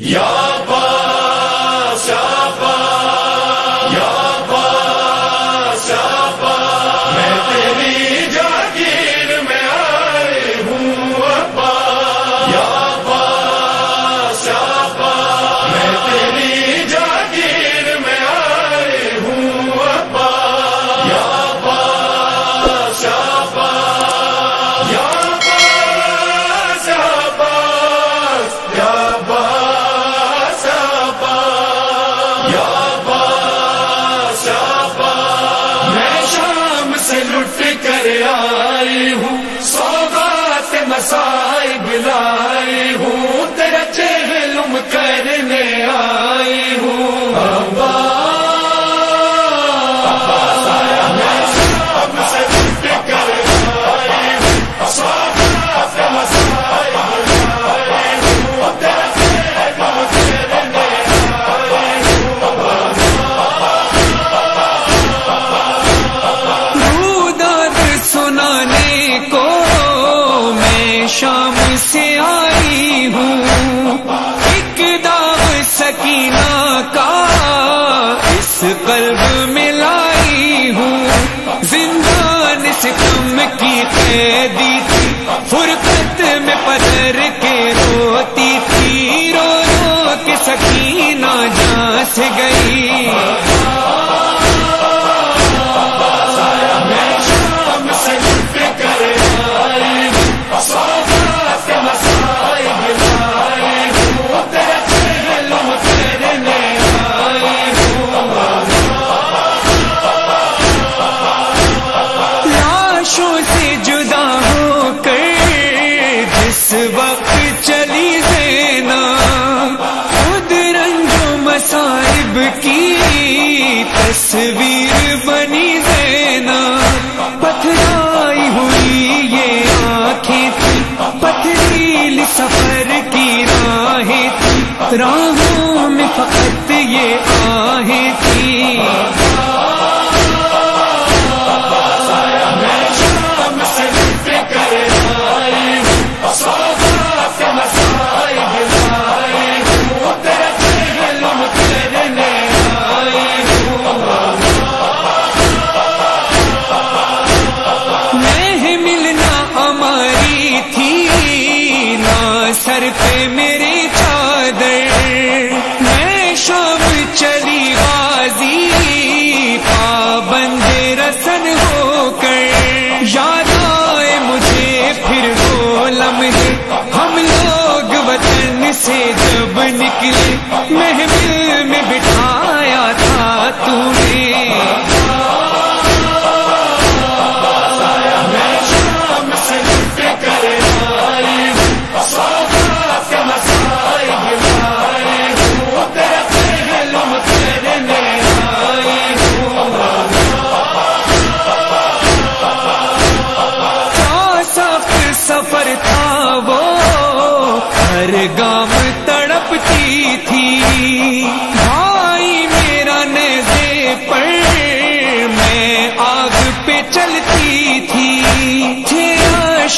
Yeah! آئی ہوں سوگات مسائب لائے شام سے آئی ہوں۔ ایک دام سکینہ کا اس قلب ملا تقدیر بنی دینا پتھرائی ہوئی یہ آنکھیں پتھریل سفر کی راہیں راہوں میں فقط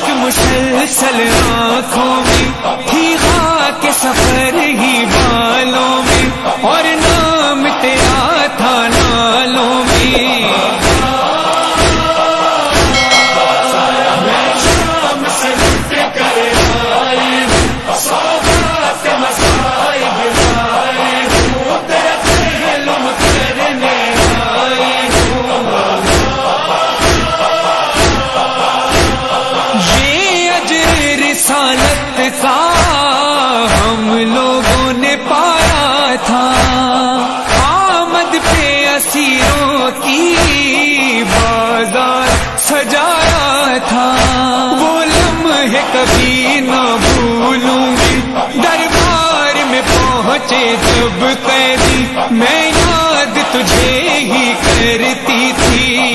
اشک مسلسل آنکھوں میں تھا۔ آمد پہ اسیروں کی بازار سجایا تھا۔ وہ لمحے کبھی نہ بھولوں گی۔ دربار میں پہنچے جب قیدی، میں یاد تجھے ہی کرتی تھی۔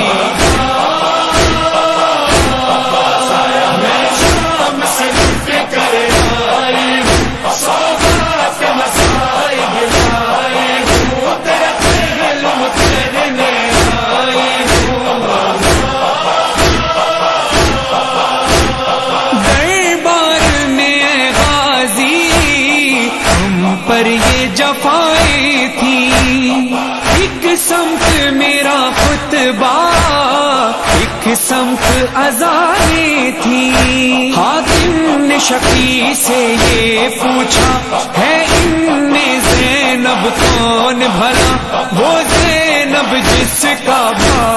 پر یہ جفائی تھی۔ ایک سمت میرا خطبہ، ایک سمت ازاری تھی۔ حاکم نے شکی سے یہ پوچھا، ہے ان نے زینب کون بھلا؟ وہ زینب جس کا بھا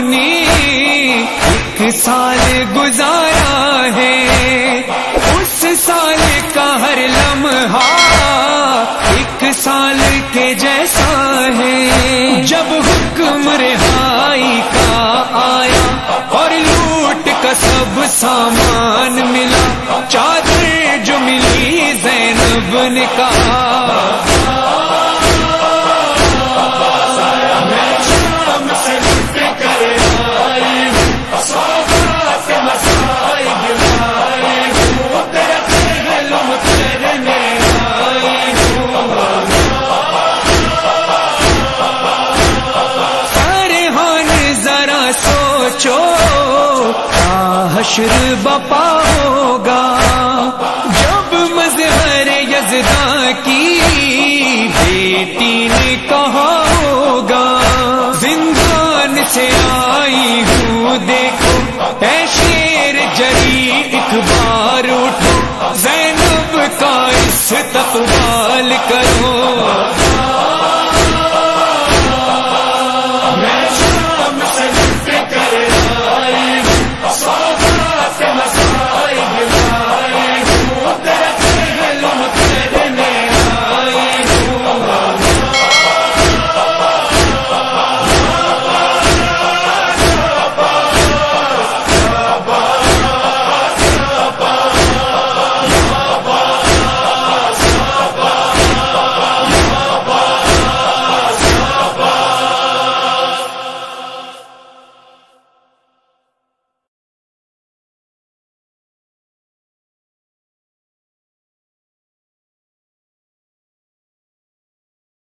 نے ایک سال گزارا ہے۔ اس سال کا ہر لمحہ ایک سال کے جیسا ہے۔ جب حکم رہائی کا آیا اور لوٹ کا سب سامان ملا، چادر جو ملی زینب نے کہا۔ سوچو کیا حشر بپا ہوگا۔ جب مظہر یزداں کی بیٹی نے کہا ہوگا، زندان سے آئی ہوں، دیکھو، اے شیر جری، ایک بار اٹھو۔ زینب کا استقبال کرو۔